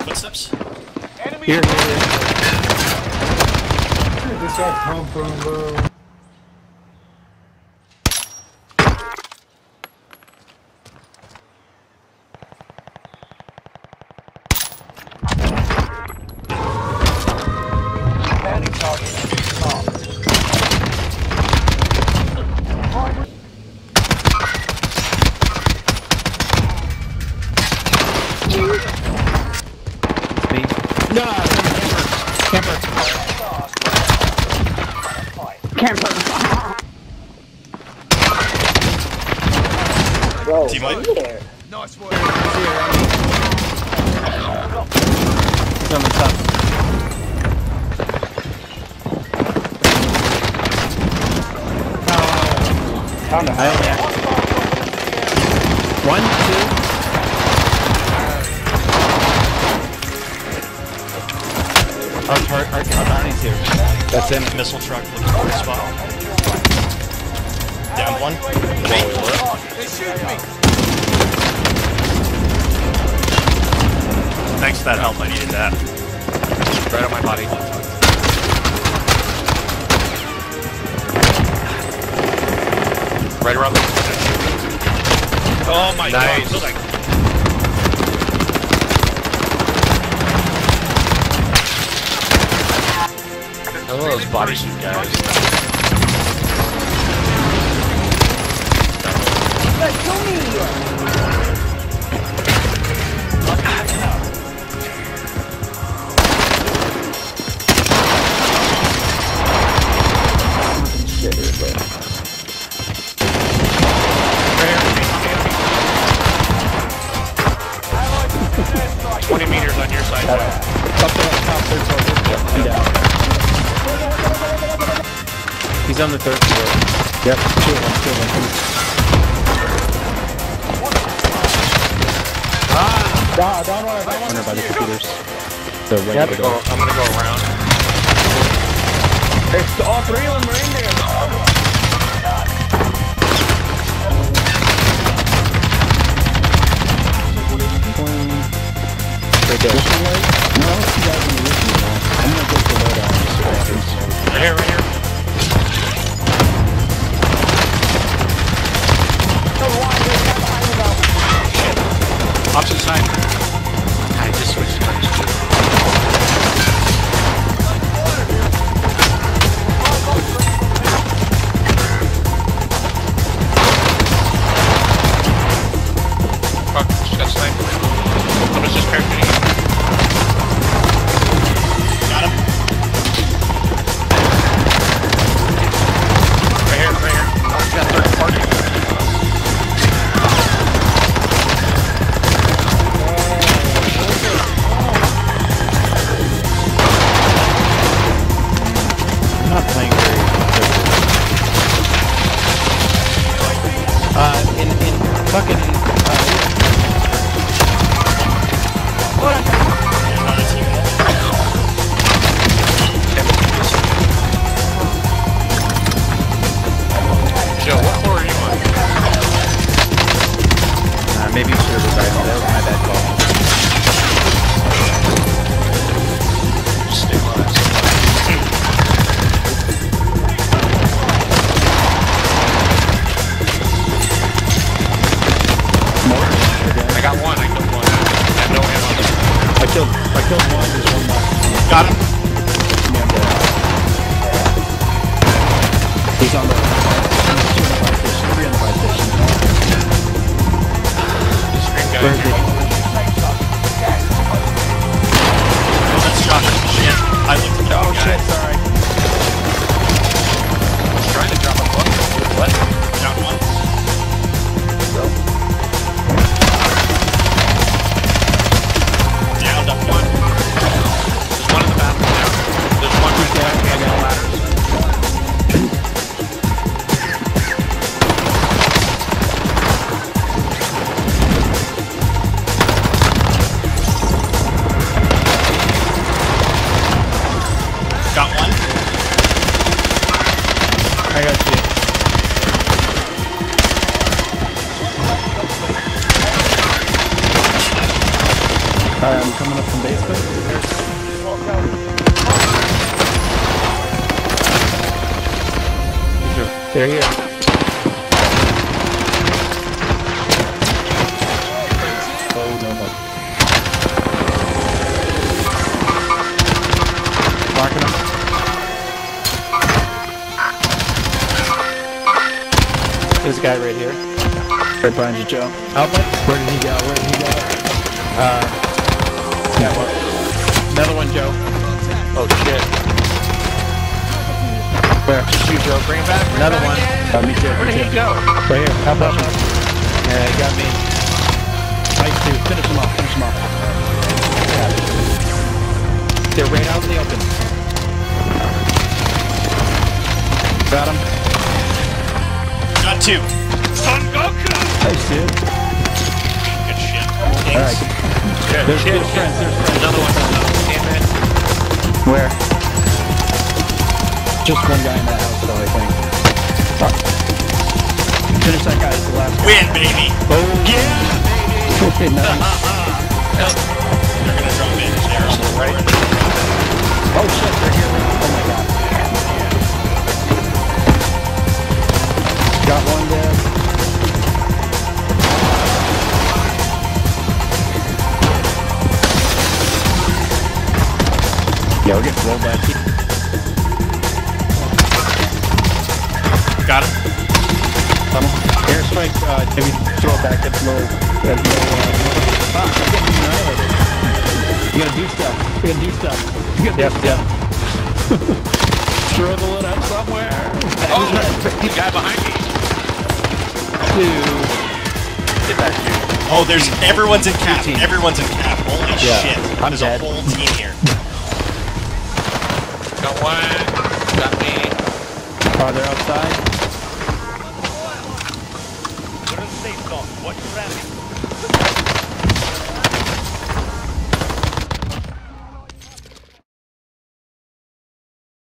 Footsteps? Enemy Here, here, here. Where did this guy come from, bro? Bro, Team wipe? here. Someone's up. Found a I only have one, two. Our, our, our, our bounty's here. That's him. Missile truck looking for a spot. Down one. Thanks for that help, I needed that. Right on my body. Right around the Oh my Nice. god. Like, Hello, those bodysuit guys. Twenty meters on your side. Joe. Up there, top third floor. I'm. He's on the third floor. Yep, two of them, two of them. Down, down one, down one. by the computers. The right I'm yep. gonna go. I'm gonna go around. It's all three of them are in there. Right there. Fucking, uh, Joe, what floor are you on? uh, maybe you should have revived me. That was my bad call. I killed, I killed one, there's one left. Got him. Yeah, I'm dead. He's on the, two on the fire station, three on the fire station. Scream They're here. Oh, no, no. Marking them. There's guy right here. Right behind you, Joe. Outlet. Where did he go? Where did he go? Uh, yeah, what? Another one, Joe. Oh shit. Where? Just you, Joe. Bring him back. Bring Another him one. back Uh, me too. Where did he go? Right here. How about Yeah, he got me. Nice two. Finish him off. Finish him off. They're right out in the open. Got him. Got two. Son Goku! Nice, dude. Good shit. Alright. Good. There's, shit, there's friends. There's friends. Where? Just one guy in that house, though, I think. Finish that guy. It's the last Win, baby! Oh. Yeah! Okay, nice. They're gonna drop in there, right? Oh shit, they're here. Oh my god. Got one Yeah, we're getting rolled by a team. Got him. Tunnel. Airstrike, uh, maybe throw it back at low. At low uh, ah, I'm getting annihilated. You gotta do stuff. You gotta do stuff. You gotta Yep, do yep. stuff. Struggle it out somewhere. Oh! The guy behind me. Get back here. Oh, there's everyone's in cap. Everyone's in cap. Holy Yeah. shit. I'm There's dead. a whole team here. Got one. Got me. Farther outside. We're safe zone. Watch your ramping.